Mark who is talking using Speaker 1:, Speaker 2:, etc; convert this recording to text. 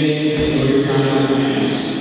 Speaker 1: minute your time